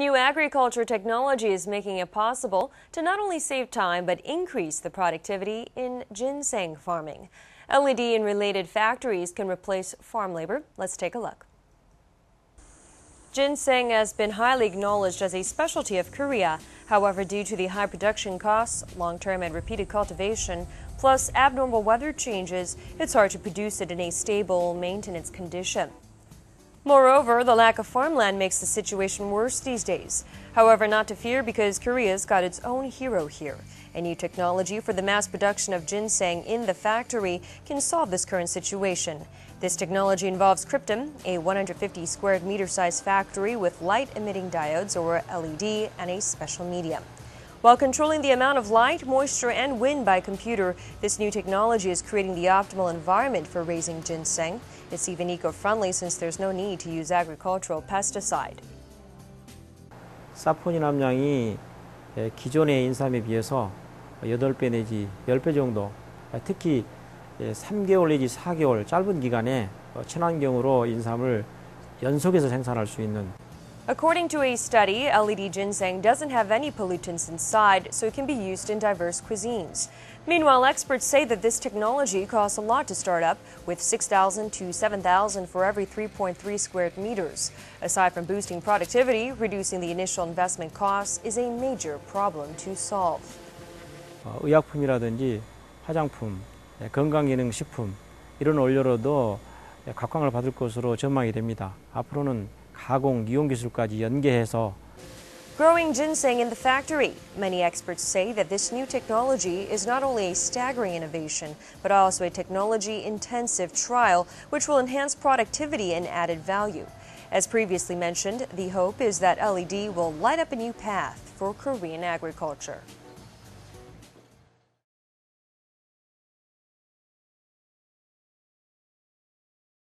New agriculture technology is making it possible to not only save time but increase the productivity in ginseng farming. LED and related factories can replace farm labor. Let's take a look. Ginseng has been highly acknowledged as a specialty of Korea. However, due to the high production costs, long-term and repeated cultivation, plus abnormal weather changes, it's hard to produce it in a stable maintenance condition. Moreover, the lack of farmland makes the situation worse these days. However, not to fear because Korea's got its own hero here. A new technology for the mass production of ginseng in the factory can solve this current situation. This technology involves Krypton, a 150 square meter size factory with light emitting diodes or LED and a special medium. While controlling the amount of light, moisture, and wind by computer, this new technology is creating the optimal environment for raising ginseng. It's even eco-friendly since there's no need to use agricultural pesticide. 사포닌 함량이 기존의 인삼에 비해서 8배 내지 10배 정도 특히 3개월 내지 4개월 짧은 기간에 친환경으로 인삼을 연속해서 생산할 수 있는 According to a study, LED ginseng doesn't have any pollutants inside, so it can be used in diverse cuisines. Meanwhile, experts say that this technology costs a lot to start up, with 6,000 to 7,000 for every 3.3 square meters. Aside from boosting productivity, reducing the initial investment costs is a major problem to solve. 의약품이라든지 화장품, 건강기능식품 이런 원료로도 각광을 받을 것으로 전망이 됩니다. 앞으로는 가공, 이용 기술까지 연계해서 Growing ginseng in the factory. Many experts say that this new technology is not only a staggering innovation, but also a technology intensive trial which will enhance productivity and added value. As previously mentioned, the hope is that LED will light up a new path for Korean agriculture.